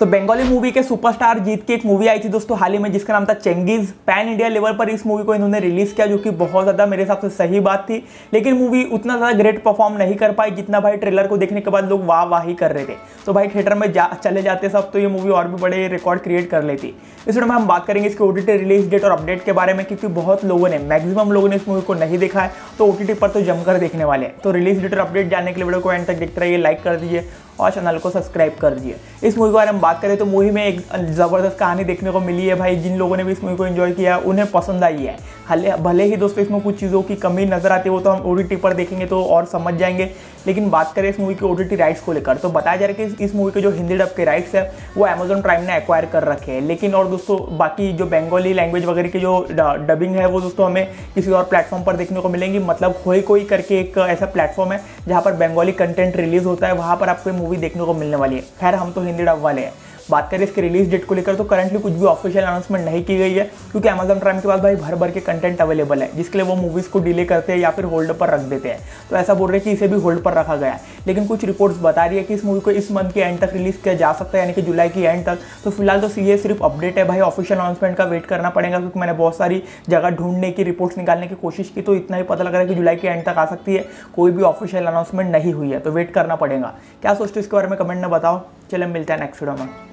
तो बंगाली मूवी के सुपरस्टार जीत की एक मूवी आई थी दोस्तों हाल ही में, जिसका नाम था चेंगीज पैन इंडिया लेवल पर इस मूवी को इन्होंने रिलीज़ किया, जो कि बहुत ज़्यादा मेरे हिसाब से सही बात थी। लेकिन मूवी उतना ज़्यादा ग्रेट परफॉर्म नहीं कर पाई, जितना भाई ट्रेलर को देखने के बाद लोग वाह वाह ही कर रहे थे। तो भाई थिएटर में जा, चले जाते सब तो ये मूवी और भी बड़े रिकॉर्ड क्रिएट कर लेती। इस में हम बात करेंगे इसके ओटीटी रिलीज़ डेट और अपडेट के बारे में, क्योंकि बहुत लोगों ने मैक्सिमम लोगों ने इस मूवी को नहीं देखा है तो ओटीटी पर तो जमकर देखने वाले हैं। तो रिलीज़ डेट और अपडेट जानने के लिए वीडियो को एंड तक देखते रहिए लाइक कर दीजिए और चैनल को सब्सक्राइब कर दिए। इस मूवी के बारे में बात करें तो मूवी में एक ज़बरदस्त कहानी देखने को मिली है भाई, जिन लोगों ने भी इस मूवी को एंजॉय किया, उन्हें पसंद आई है। हले, भले ही दोस्तों इसमें कुछ चीज़ों की कमी नज़र आती है, वो तो हम ओ पर देखेंगे तो और समझ जाएँगे, लेकिन बात करें इस मूवी के ओ राइट्स को लेकर तो बताया जा रहा है कि इस मूवी के जो हिंदी डब के राइट्स है, वो अमेजोन प्राइम ने एक्वायर कर रखे हैं। लेकिन और दोस्तों, बाकी जो बंगाली लैंग्वेज वगैरह की जो डबिंग है, वो दोस्तों हमें किसी और प्लेटफॉर्म पर देखने को मिलेंगी। मतलब कोई कोई करके एक ऐसा प्लेटफॉर्म है, जहाँ पर बंगाली कंटेंट रिलीज़ होता है, वहाँ पर आपको मूवी देखने को मिलने वाली है। खैर हम तो हिंदी डब वाले हैं। बात करें इसके रिलीज़ डेट को लेकर तो करंटली कुछ भी ऑफिशियल अनाउंसमेंट नहीं की गई है, क्योंकि अमेजन प्राइम के पास भाई भर भर के कंटेंट अवेलेबल है, जिसके लिए वो मूवीज़ को डिले करते हैं या फिर होल्ड पर रख देते हैं। तो ऐसा बोल रहे हैं कि इसे भी होल्ड पर रखा गया है। लेकिन कुछ रिपोर्ट्स बता रही है कि इस मूवी को इस मंथ के एंड तक रिलीज़ किया जा सकता है, यानी कि जुलाई की एंड तक। तो फ़िलहाल तो ये सिर्फ़ अपडेट है भाई ऑफिशियल अनाउंसमेंट का वेट करना पड़ेगा, क्योंकि मैंने बहुत सारी जगह ढूँढने की रिपोर्ट्स निकालने की कोशिश की तो इतना ही पता लग रहा है कि जुलाई के एंड तक आ सकती है, कोई भी ऑफिशियल अनाउंसमेंट नहीं हुई है तो वेट करना पड़ेगा। क्या सोचते हो इसके बारे में? कमेंट में बताओ। चले मिलते हैं नेक्स्ट वीडियो में।